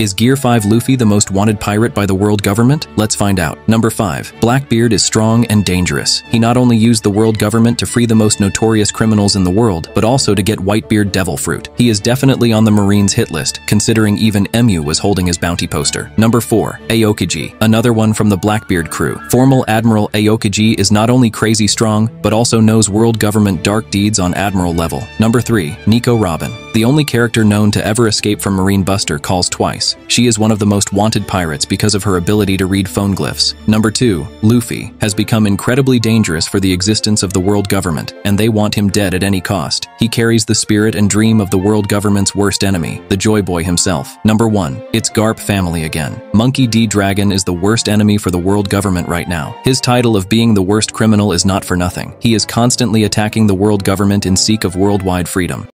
Is Gear 5 Luffy the most wanted pirate by the world government? Let's find out. Number 5. Blackbeard is strong and dangerous. He not only used the world government to free the most notorious criminals in the world, but also to get Whitebeard Devil Fruit. He is definitely on the Marines hit list, considering even Imu was holding his bounty poster. Number 4. Aokiji, another one from the Blackbeard crew. Formal Admiral Aokiji is not only crazy strong, but also knows world government dark deeds on admiral level. Number 3. Nico Robin. The only character known to ever escape from Marine Buster calls twice. She is one of the most wanted pirates because of her ability to read Poneglyphs. Number 2. Luffy has become incredibly dangerous for the existence of the world government, and they want him dead at any cost. He carries the spirit and dream of the world government's worst enemy, the Joy Boy himself. Number 1. It's Garp family again. Monkey D. Dragon is the worst enemy for the world government right now. His title of being the worst criminal is not for nothing. He is constantly attacking the world government in seek of worldwide freedom.